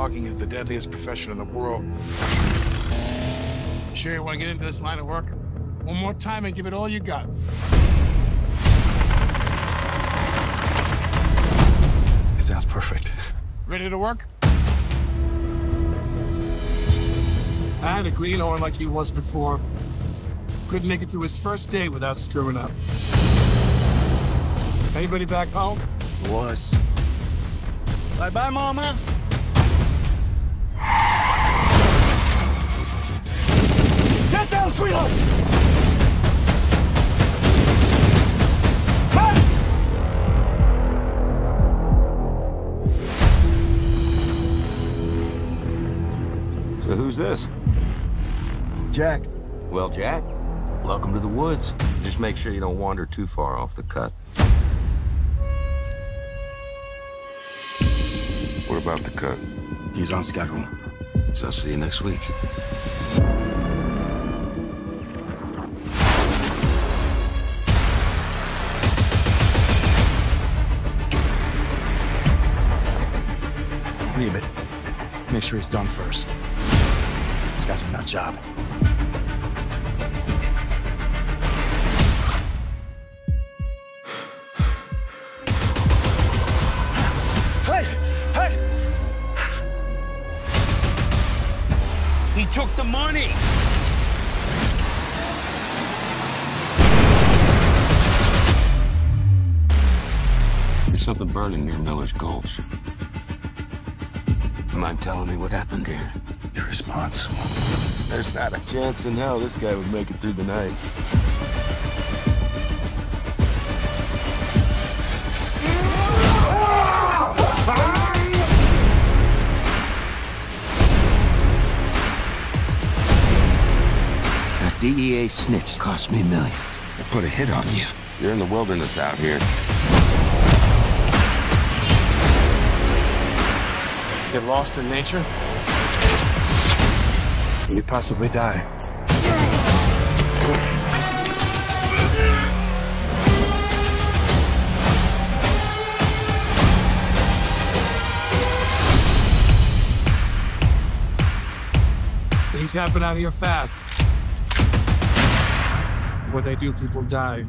Logging is the deadliest profession in the world. Sure you want to get into this line of work? One more time and give it all you got. It sounds perfect. Ready to work? I had a greenhorn like he was before. Couldn't make it through his first day without screwing up. Anybody back home? Was. Bye bye, Mama. So who's this? Jack. Well, Jack, welcome to the woods. Just make sure you don't wander too far off the cut. What about the cut? He's on schedule. So I'll see you next week. Leave it. Make sure he's done first. This guy's a nut job. Hey! Hey! He took the money! There's something burning near Miller's Gulch. Mind telling me what happened here? Irresponsible. There's not a chance in hell this guy would make it through the night. That DEA snitch cost me millions. I put a hit on you. You're in the wilderness out here. Get lost in nature? You possibly die. Things happen out here fast. When they do, people die.